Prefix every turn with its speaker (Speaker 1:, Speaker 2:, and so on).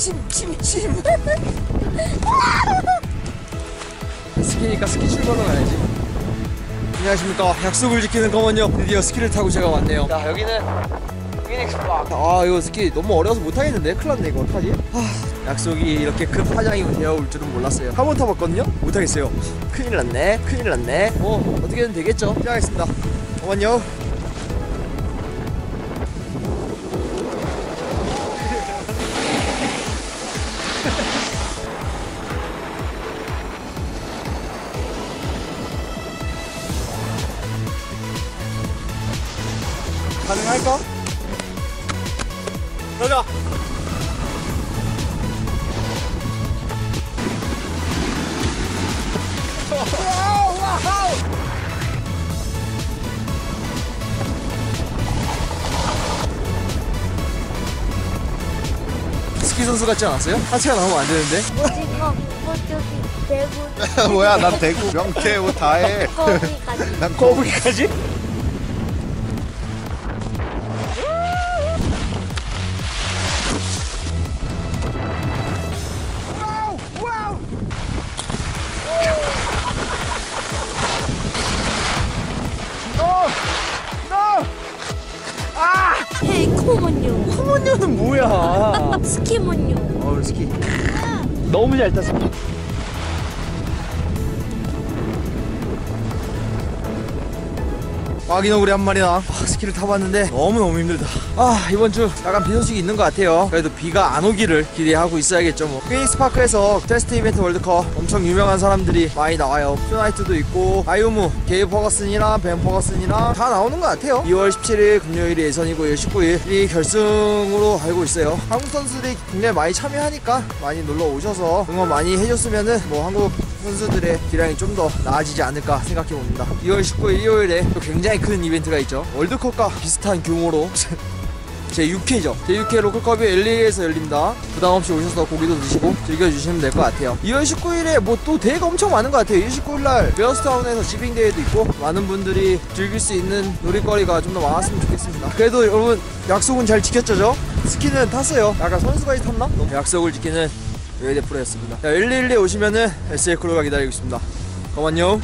Speaker 1: 침침침. 스키니까 스키 출발로 가야지? 안녕하십니까. 약속을 지키는 검은요 드디어 스키를 타고 제가 왔네요. 자 여기는 피닉스 파크. 아 이거 스키 너무 어려워서 못하겠는데? 큰일 났네 이거 어떡하지? 하, 약속이 이렇게 큰 파장이 되어 올 줄은 몰랐어요. 한 번 타봤거든요? 못하겠어요. 큰일 났네 큰일 났네. 뭐 어떻게든 되겠죠? 시작하겠습니다. 잠깐만요 가능할까? 가자 스키 선수 같지 않았어요? 하체가 나오면 안 되는데?
Speaker 2: 오징어, 무조기, 대구,
Speaker 3: 뭐야 난 대구 명태우 다 해
Speaker 2: 거기까지.
Speaker 3: 난
Speaker 1: 거북이까지?
Speaker 2: 헤이, 코몬요.
Speaker 1: 코모녀는 뭐야?
Speaker 2: 스키몬요.
Speaker 1: 어 스키 너무 잘 탔어. 아기너구리 한 마리나. 아, 스키를 타봤는데 너무너무 힘들다. 아 이번 주 약간 비 소식이 있는 것 같아요. 그래도 비가 안 오기를 기대하고 있어야겠죠 뭐. 피닉스 파크에서 테스트 이벤트 월드컵 엄청 유명한 사람들이 많이 나와요. 퓨나이트도 있고 아이오무 게이 퍼거슨이랑 벤 퍼거슨이랑 다 나오는 것 같아요. 2월 17일 금요일이 예선이고 2월 19일이 결승으로 알고 있어요. 한국 선수들이 굉장히 많이 참여하니까 많이 놀러 오셔서 응원 많이 해줬으면은 뭐 한국 선수들의 기량이 좀 더 나아지지 않을까 생각해 봅니다 2월 19일 일요일에 또 굉장히 큰 이벤트가 있죠 월드컵과 비슷한 규모로 제 6회죠. 제 6회 로컬컵이 LA에서 열립니다. 부담 없이 오셔서 고기도 드시고 즐겨주시면 될 것 같아요. 2월 19일에 뭐 또 대회가 엄청 많은 것 같아요. 2월 19일 날 베어스타운에서 지빙 대회도 있고 많은 분들이 즐길 수 있는 놀이거리가 좀 더 많았으면 좋겠습니다. 그래도 여러분 약속은 잘 지켰죠? 저? 스키는 탔어요. 약간 선수까지 탔나? 약속을 지키는 웨이드 프로였습니다. 자, 111에 오시면은 SA 크루가 기다리고 있습니다. 그럼 안녕.